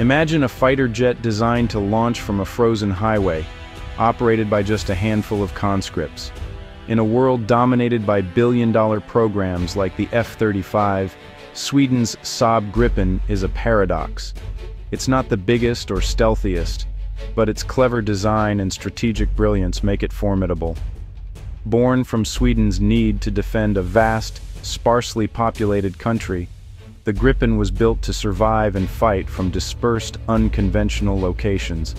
Imagine a fighter jet designed to launch from a frozen highway, operated by just a handful of conscripts. In a world dominated by billion-dollar programs like the F-35, Sweden's Saab Gripen is a paradox. It's not the biggest or stealthiest, but its clever design and strategic brilliance make it formidable. Born from Sweden's need to defend a vast, sparsely populated country, the Gripen was built to survive and fight from dispersed, unconventional locations.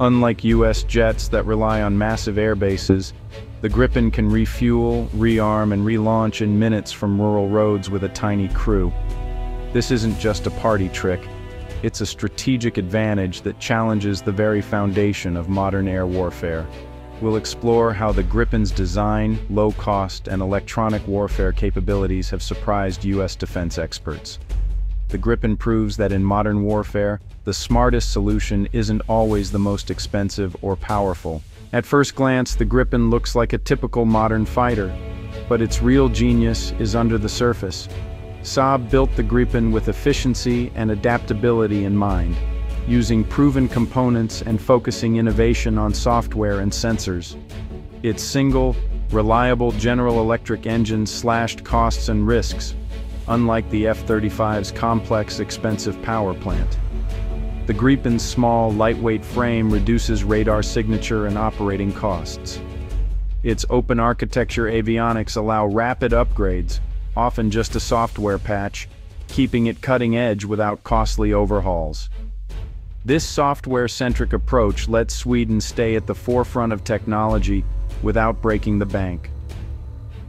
Unlike U.S. jets that rely on massive air bases, the Gripen can refuel, rearm, and relaunch in minutes from rural roads with a tiny crew. This isn't just a party trick, it's a strategic advantage that challenges the very foundation of modern air warfare. We'll explore how the Gripen's design, low cost, and electronic warfare capabilities have surprised U.S. defense experts. The Gripen proves that in modern warfare, the smartest solution isn't always the most expensive or powerful. At first glance, the Gripen looks like a typical modern fighter, but its real genius is under the surface. Saab built the Gripen with efficiency and adaptability in mind, using proven components and focusing innovation on software and sensors. Its single, reliable General Electric engine slashed costs and risks, unlike the F-35's complex, expensive power plant. The Gripen's small, lightweight frame reduces radar signature and operating costs. Its open architecture avionics allow rapid upgrades, often just a software patch, keeping it cutting edge without costly overhauls. This software-centric approach lets Sweden stay at the forefront of technology without breaking the bank.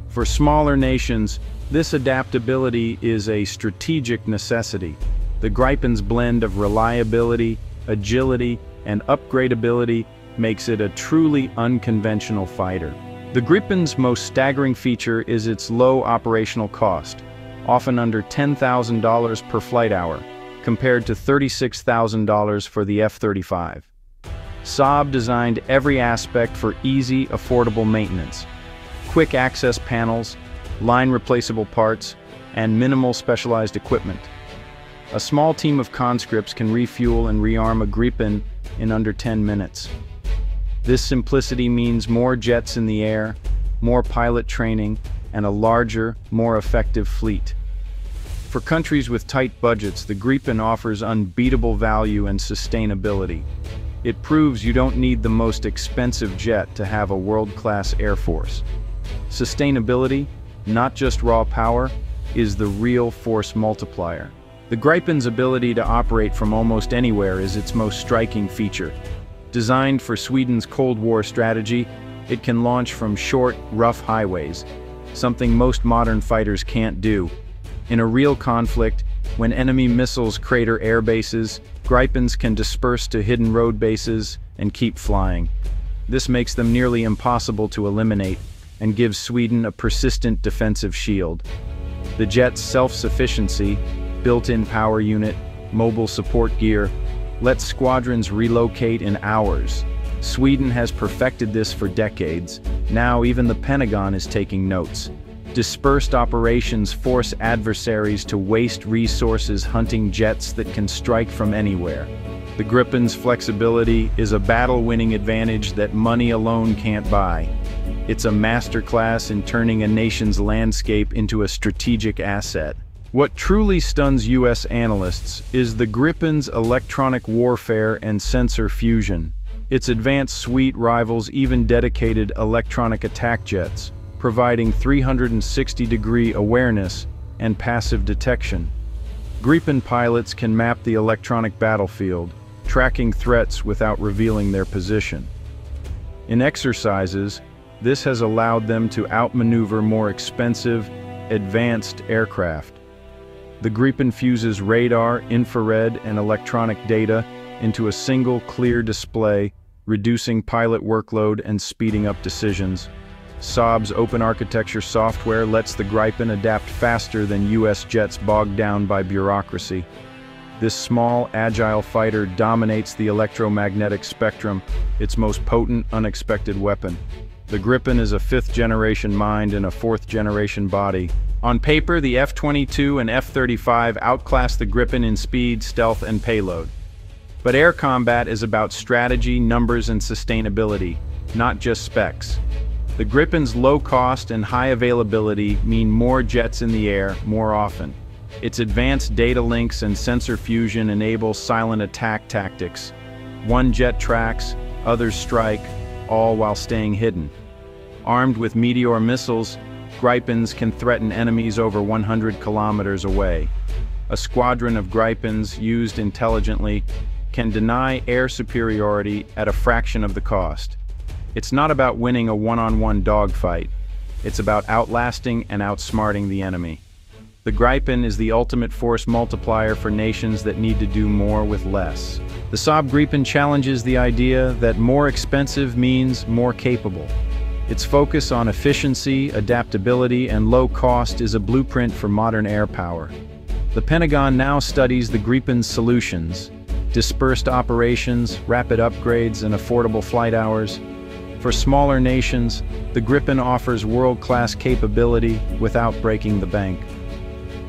For smaller nations, this adaptability is a strategic necessity. The Gripen's blend of reliability, agility, and upgradability makes it a truly unconventional fighter. The Gripen's most staggering feature is its low operational cost, often under $10,000 per flight hour, compared to $36,000 for the F-35. Saab designed every aspect for easy, affordable maintenance. Quick access panels, line replaceable parts, and minimal specialized equipment. A small team of conscripts can refuel and rearm a Gripen in under 10 minutes. This simplicity means more jets in the air, more pilot training, and a larger, more effective fleet. For countries with tight budgets, the Gripen offers unbeatable value and sustainability. It proves you don't need the most expensive jet to have a world-class air force. Sustainability, not just raw power, is the real force multiplier. The Gripen's ability to operate from almost anywhere is its most striking feature. Designed for Sweden's Cold War strategy, it can launch from short, rough highways, something most modern fighters can't do. In a real conflict, when enemy missiles crater air bases, Gripens can disperse to hidden road bases and keep flying. This makes them nearly impossible to eliminate and gives Sweden a persistent defensive shield. The jet's self-sufficiency, built-in power unit, mobile support gear, let squadrons relocate in hours. Sweden has perfected this for decades. Now even the Pentagon is taking notes. Dispersed operations force adversaries to waste resources hunting jets that can strike from anywhere. The Gripen's flexibility is a battle-winning advantage that money alone can't buy. It's a masterclass in turning a nation's landscape into a strategic asset. What truly stuns U.S. analysts is the Gripen's electronic warfare and sensor fusion. Its advanced suite rivals even dedicated electronic attack jets, providing 360-degree awareness and passive detection. Gripen pilots can map the electronic battlefield, tracking threats without revealing their position. In exercises, this has allowed them to outmaneuver more expensive, advanced aircraft. The Gripen fuses radar, infrared, and electronic data into a single clear display, reducing pilot workload and speeding up decisions. Saab's open architecture software lets the Gripen adapt faster than US jets bogged down by bureaucracy. This small, agile fighter dominates the electromagnetic spectrum, its most potent, unexpected weapon. The Gripen is a fifth-generation mind in a fourth-generation body, On paper, the F-22 and F-35 outclass the Gripen in speed, stealth, and payload. But air combat is about strategy, numbers, and sustainability, not just specs. The Gripen's low cost and high availability mean more jets in the air more often. Its advanced data links and sensor fusion enable silent attack tactics. One jet tracks, others strike, all while staying hidden. Armed with Meteor missiles, Gripens can threaten enemies over 100 kilometers away. A squadron of Gripens, used intelligently, can deny air superiority at a fraction of the cost. It's not about winning a one-on-one -on -one dogfight. It's about outlasting and outsmarting the enemy. The Gripen is the ultimate force multiplier for nations that need to do more with less. The Saab Gripen challenges the idea that more expensive means more capable. Its focus on efficiency, adaptability, and low cost is a blueprint for modern air power. The Pentagon now studies the Gripen's solutions, dispersed operations, rapid upgrades, and affordable flight hours. For smaller nations, the Gripen offers world-class capability without breaking the bank.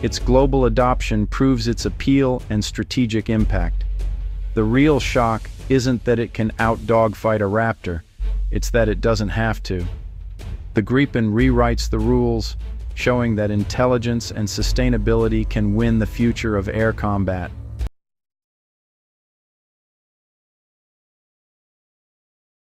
Its global adoption proves its appeal and strategic impact. The real shock isn't that it can out-dogfight a Raptor, it's that it doesn't have to. The Gripen rewrites the rules, showing that intelligence and sustainability can win the future of air combat.